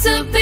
To be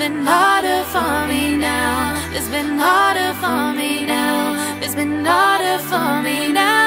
Been harder for me now. It's been harder for me now. It's been harder for me now.